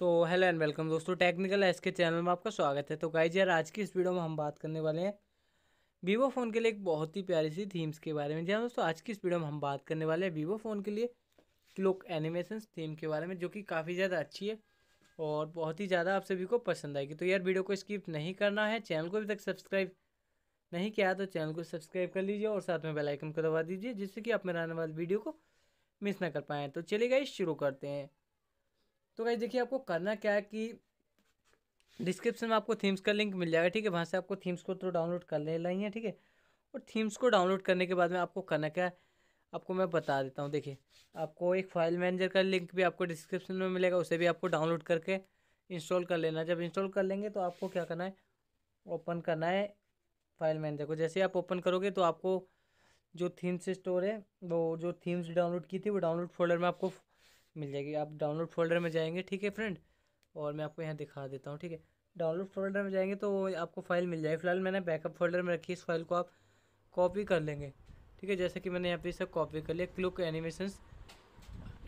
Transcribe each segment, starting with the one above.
तो hello and welcome दोस्तों, technical S के चैनल में आपका स्वागत है। तो गाइज़ यार आज की इस वीडियो में हम बात करने वाले हैं वीवो फ़ोन के लिए एक बहुत ही प्यारी सी थीम्स के बारे में। जी हाँ दोस्तों, आज की इस वीडियो में हम बात करने वाले हैं वीवो फ़ोन के लिए क्लोक एनिमेशन थीम के बारे में, जो कि काफ़ी ज़्यादा अच्छी है और बहुत ही ज़्यादा आप सभी को पसंद आएगी। तो यार वीडियो को स्किप नहीं करना है, चैनल को अभी तक सब्सक्राइब नहीं किया तो चैनल को सब्सक्राइब कर लीजिए और साथ में बेलाइकन को दबा दीजिए, जिससे कि आप मेरे आने वाली वीडियो को मिस ना कर पाएँ। तो चलिए गाइज़ शुरू करते हैं। तो गाइज़ देखिए आपको करना क्या है कि डिस्क्रिप्शन में आपको थीम्स का लिंक मिल जाएगा, ठीक है? वहाँ से आपको थीम्स को तो डाउनलोड कर लेना ही है ठीक है? और थीम्स को डाउनलोड करने के बाद में आपको करना क्या है, आपको मैं बता देता हूँ। देखिए, आपको एक फ़ाइल मैनेजर का लिंक भी आपको डिस्क्रिप्शन में मिलेगा, उसे भी आपको डाउनलोड करके इंस्टॉल कर लेना। जब इंस्टॉल कर लेंगे तो आपको क्या करना है ओपन करना है फ़ाइल मैनेजर को। जैसे आप ओपन करोगे तो आपको जो थीम्स स्टोर है, वो जो थीम्स डाउनलोड की थी, वो डाउनलोड फोल्डर में आपको मिल जाएगी। आप डाउनलोड फोल्डर में जाएँगे, ठीक है फ्रेंड और मैं आपको यहाँ दिखा देता हूँ, ठीक है? डाउनलोड फोल्डर में जाएँगे तो आपको फ़ाइल मिल जाएगी। फ़िलहाल मैंने बैकअप फोल्डर में रखी इस फ़ाइल को आप कॉपी कर लेंगे, ठीक है? जैसे कि मैंने यहाँ पे इसे कॉपी कर लिया क्लुक एनिमेशंस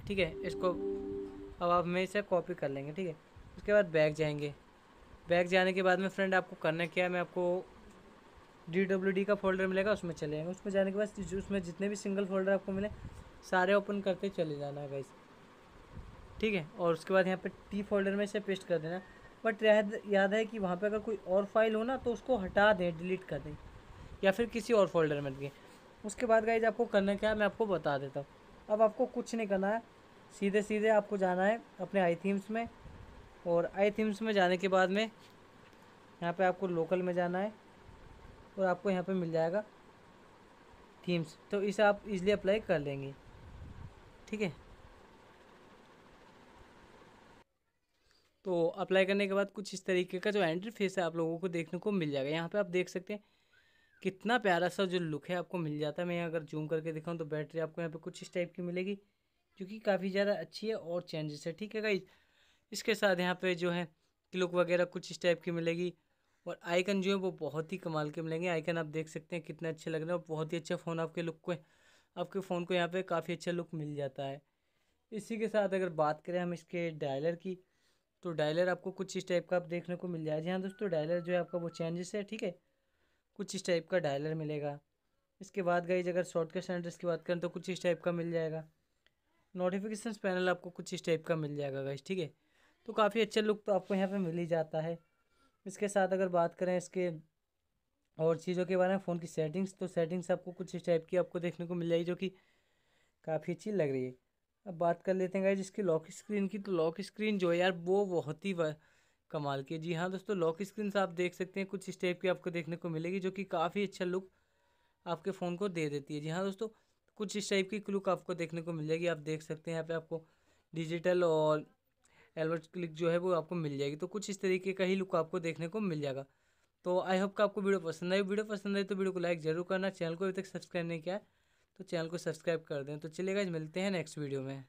ठीक है? इसको अब आप मैं इसे कॉपी कर लेंगे, ठीक है? उसके बाद बैग जाएँगे। बैग जाने के बाद में फ्रेंड आपको करना क्या है, मैं आपको डी डब्ल्यू डी का फोल्डर मिलेगा, उसमें चले जाएँगे। उसमें जाने के बाद उसमें जितने भी सिंगल फोल्डर आपको मिले, सारे ओपन करते चले जाना है गाइस ठीक है? और उसके बाद यहाँ पे टी फोल्डर में से पेस्ट कर देना। बट याद है कि वहाँ पे अगर कोई और फ़ाइल हो ना तो उसको हटा दें, डिलीट कर दें। या फिर किसी और फोल्डर में दें उसके बाद गाइज़ आपको करना क्या है, मैं आपको बता देता हूँ। अब आपको कुछ नहीं करना है। सीधे सीधे आपको जाना है अपने आई थीम्स में। और आई थीम्स में जाने के बाद में यहाँ पे आपको लोकल में जाना है। और आपको यहाँ पे मिल जाएगा थीम्स तो इसे आप इजली अप्लाई कर लेंगे। ठीक है? तो अप्लाई करने के बाद कुछ इस तरीके का जो एंट्री फेस है आप लोगों को देखने को मिल जाएगा। यहाँ पे आप देख सकते हैं, कितना प्यारा सा जो लुक है आपको मिल जाता है। मैं अगर जूम करके दिखाऊँ तो बैटरी आपको यहाँ पर कुछ इस टाइप की मिलेगी, जो कि काफ़ी ज़्यादा अच्छी है और चेंजेस है, ठीक है गाइज़ इसके साथ यहाँ पे जो है क्लुक वगैरह कुछ इस टाइप की मिलेगी और आइकन जो है वो बहुत ही कमाल के मिलेंगे। आइकन आप देख सकते हैं कितने अच्छे लग रहे हैं और बहुत ही अच्छा फ़ोन आपके लुक को, आपके फ़ोन को यहाँ पे काफ़ी अच्छा लुक मिल जाता है। इसी के साथ अगर बात करें हम इसके डायलर की तो डायलर आपको कुछ इस टाइप का आप देखने को मिल जाएगा। जी हाँ दोस्तों डायलर जो है आपका वो चेंजेस है, ठीक है? कुछ इस टाइप का डायलर मिलेगा। इसके बाद गई अगर शॉर्टकट सेंटर्स की बात करें तो कुछ इस टाइप का मिल जाएगा। नोटिफिकेशन पैनल आपको कुछ इस टाइप का मिल जाएगा गाइज़ ठीक है? तो काफ़ी अच्छा लुक तो आपको यहाँ पर मिल ही जाता है। इसके साथ अगर बात करें इसके और चीज़ों के बारे में फ़ोन की सेटिंग्स तो सेटिंग्स आपको कुछ इस टाइप की आपको देखने को मिल जाएगी, जो कि काफ़ी अच्छी लग रही है। अब बात कर लेते हैं गाइज़ इसकी लॉक स्क्रीन की। तो लॉक स्क्रीन जो है यार, वो बहुत ही कमाल की जी हाँ दोस्तों लॉक स्क्रीन से आप देख सकते हैं, कुछ इस टाइप की आपको देखने को मिलेगी जो कि काफ़ी अच्छा लुक आपके फ़ोन को दे देती है। जी हाँ दोस्तों, कुछ इस टाइप की लुक आपको देखने को मिल जाएगी आप देख सकते हैं, यहाँ पे आपको डिजिटल और एलवर्ट क्लिक जो है वो आपको मिल जाएगी। तो कुछ इस तरीके का ही लुक आपको देखने को मिल जाएगा। तो आई होप का आपको वीडियो पसंद आई। वीडियो पसंद आई तो वीडियो को लाइक ज़रूर करना। चैनल को अभी तक सब्सक्राइब नहीं किया तो चैनल को सब्सक्राइब कर दें। तो चलिएगा मिलते हैं नेक्स्ट वीडियो में।